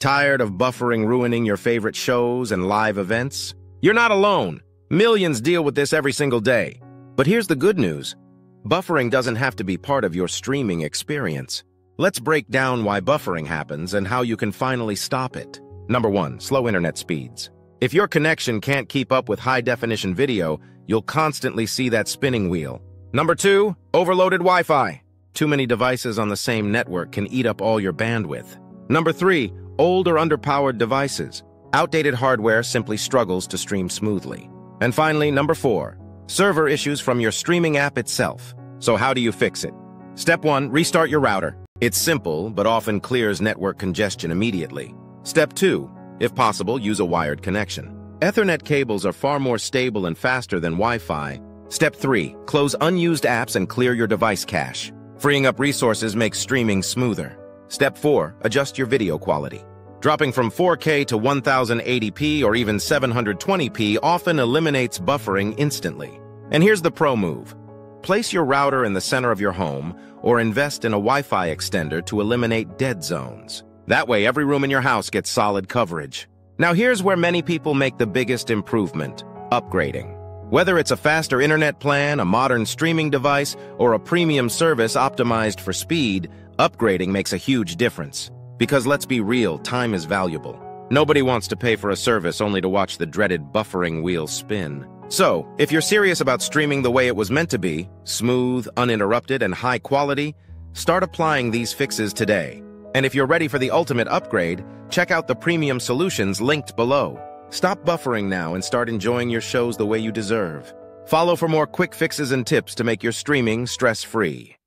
Tired of buffering ruining your favorite shows and live events? You're not alone. Millions deal with this every single day. But here's the good news. Buffering doesn't have to be part of your streaming experience. Let's break down why buffering happens and how you can finally stop it. Number one, slow internet speeds. If your connection can't keep up with high-definition video, you'll constantly see that spinning wheel. Number two, overloaded Wi-Fi. Too many devices on the same network can eat up all your bandwidth. Number three, old or underpowered devices. Outdated hardware simply struggles to stream smoothly. And finally, number four, server issues from your streaming app itself. So how do you fix it? Step one, restart your router. It's simple, but often clears network congestion immediately. Step two, if possible, use a wired connection. Ethernet cables are far more stable and faster than Wi-Fi. Step three, close unused apps and clear your device cache. Freeing up resources makes streaming smoother. Step four, adjust your video quality. Dropping from 4K to 1080p or even 720p often eliminates buffering instantly. And here's the pro move. Place your router in the center of your home or invest in a Wi-Fi extender to eliminate dead zones. That way, every room in your house gets solid coverage. Now here's where many people make the biggest improvement, upgrading. Whether it's a faster internet plan, a modern streaming device, or a premium service optimized for speed, upgrading makes a huge difference. Because let's be real, time is valuable. Nobody wants to pay for a service only to watch the dreaded buffering wheel spin. So, if you're serious about streaming the way it was meant to be, smooth, uninterrupted, and high quality, start applying these fixes today. And if you're ready for the ultimate upgrade, check out the premium solutions linked below. Stop buffering now and start enjoying your shows the way you deserve. Follow for more quick fixes and tips to make your streaming stress-free.